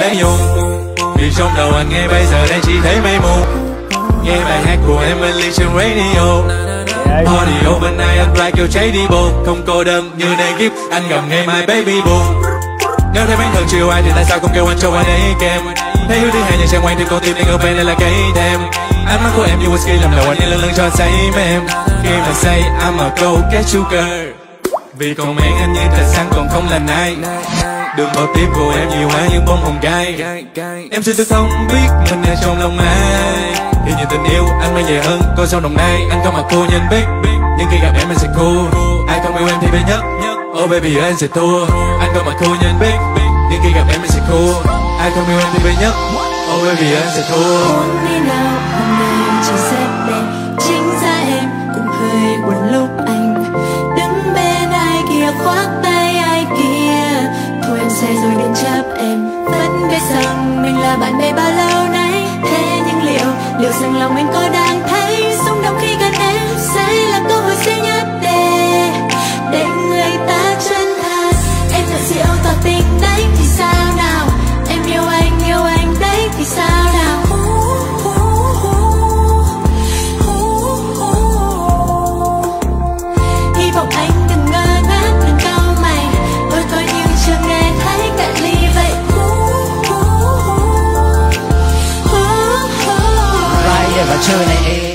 lấy nhung. Vì trong đầu anh nghe bây giờ đây chỉ thấy mây mù. Nghe bài hát của Emily trên radio. Party overnight anh like kiểu cháy đi bộ. Không cô đơn như này kiếp Anh gầm nghe my baby boo. Nếu thấy bản thân chiều ai thì tại sao không kêu anh cho anh ấy kèm Thấy hướng thứ hai nhưng xem quanh thì con tim đang ở bên đây là cây thêm Ánh mắt của em như whisky làm đầu anh lần lần cho say mềm. Khi mà say I'm a go get sugar vì còn mang anh như trời sáng còn không là nay Đường bỏ tiếp của em, nhiều quá những bông hồng gai. Em sẽ tôi không biết mình ở trong lòng ai. Thì nhìn tình yêu anh mang về hơn Coi sau đồng nay anh không mặc cô nhân biết, Nhưng khi gặp em anh sẽ cool Ai không yêu em thì biết nhất Oh baby, anh sẽ thua. Anh không mặc cô nhân biết, Nhưng khi gặp em anh sẽ cool Ai không yêu em thì biết nhất Oh baby, anh sẽ thua. Muốn đi nào, hôm nay chỉ sẽ đẹp rằng lòng anh có đang I'll chill in the